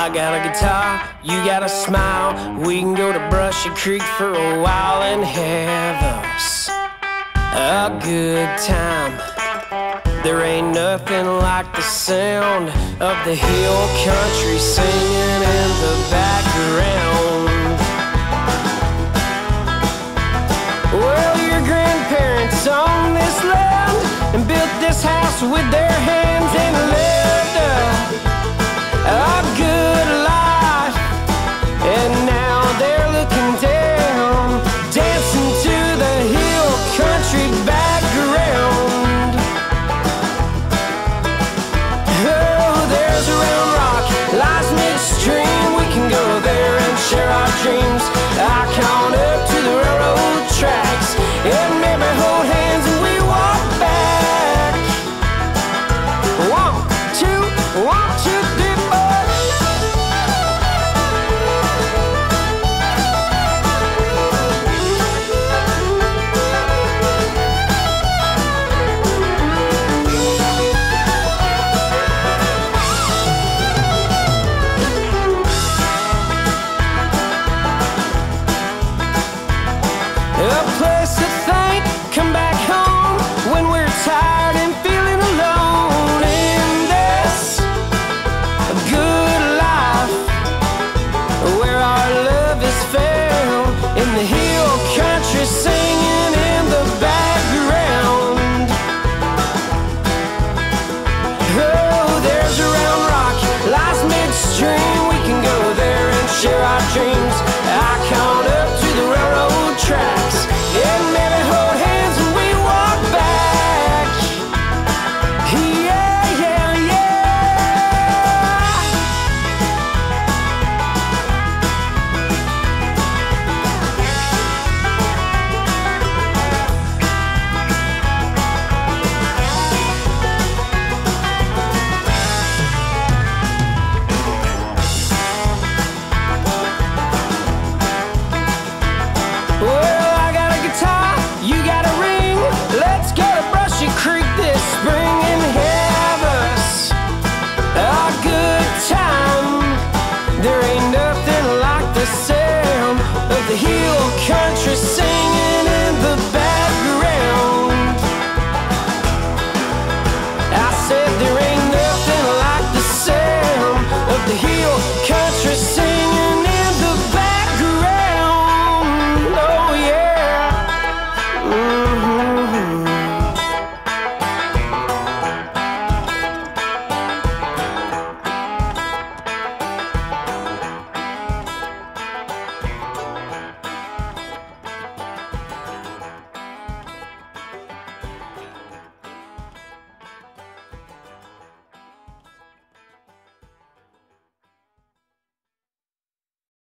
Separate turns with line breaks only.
I got a guitar, you got a smile. We can go to Brushy Creek for a while and have us a good time. There ain't nothing like the sound of the hill country singing in the background. Well, your grandparents owned this land and built this house with their hands to think, Come back home when we're tired and feeling alone in this good life where our love is found in the hill country singing in the background. Oh, there's a round rock lies midstream. We can go there and share our dreams. I come. Whoa!